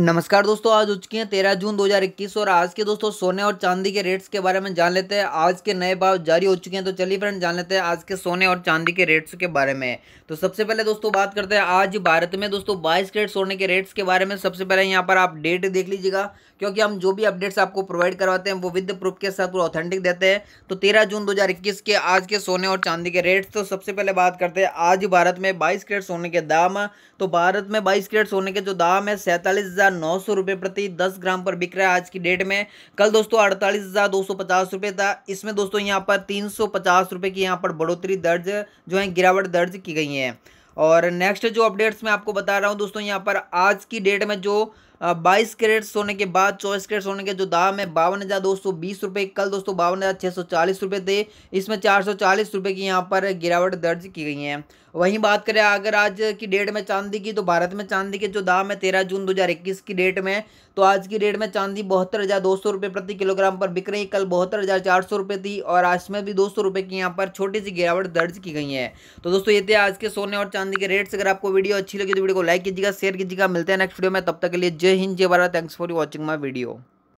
नमस्कार दोस्तों, आज हो चुकी हैं तेरह जून 2021 और आज के दोस्तों सोने और चांदी के रेट्स के बारे में जान लेते हैं। आज के नए भाव जारी हो चुके हैं तो चलिए फ्रेंड जान लेते हैं आज के सोने और चांदी के रेट्स के बारे में। तो सबसे पहले दोस्तों बात करते हैं आज भारत में दोस्तों बाईस कैरेट सोने के रेट्स के बारे में। सबसे पहले यहाँ पर आप डेट देख लीजिएगा, क्योंकि हम जो भी अपडेट्स आपको प्रोवाइड करवाते हैं, वो विद प्रूफ के साथ पूरा ऑथेंटिक देते हैं। तो तेरह जून दो हज़ार इक्कीस के आज के सोने और चांदी के रेट्स तो सबसे पहले बात करते हैं आज भारत में बाईस कैरेट सोने के दाम। तो भारत में बाईस कैरेट सोने के जो दाम है, सैंतालीस हज़ार नौ सौ रुपये प्रति दस ग्राम पर बिक रहा है आज की डेट में। कल दोस्तों अड़तालीस हज़ार दो सौ पचास रुपये था। इसमें दोस्तों यहाँ पर तीन सौ पचास रुपये की यहाँ पर बढ़ोतरी दर्ज, जो है गिरावट दर्ज की गई है। और नेक्स्ट जो अपडेट्स मैं आपको बता रहा हूँ दोस्तों, यहाँ पर आज की डेट में जो बाईस कैरेट सोने के बाद, चौबीस कैरेट सोने के जो दाम है, बावन हज़ार दो सौ बीस रुपये कल दोस्तों, बावन हज़ार छः सौ चालीस रुपये थे। इसमें चार सौ चालीस रुपये की यहाँ पर गिरावट दर्ज की गई है। वहीं बात करें अगर आज की डेट में चांदी की तो भारत में चांदी के जो दाम है, तेरह जून दो हज़ार इक्कीस की डेट में तो आज की डेट में चांदी बहत्तर हज़ार दो सौ रुपये प्रति किलोग्राम पर बिक रही कल बहत्तर हज़ार चार सौ रुपये थी और आज में भी दो सौ रुपये की यहाँ पर छोटी सी गिरावट दर्ज की गई है। तो दोस्तों, ये थे आज के सोने और चांदी के रेट्स। अगर आपको वीडियो अच्छी लगी तो वीडियो को लाइक कीजिएगा, शेयर कीजिएगा। मिलते हैं नेक्स्ट वीडियो में, तब तक के लिए जय हिंद जय Bharat. Thanks for watching my video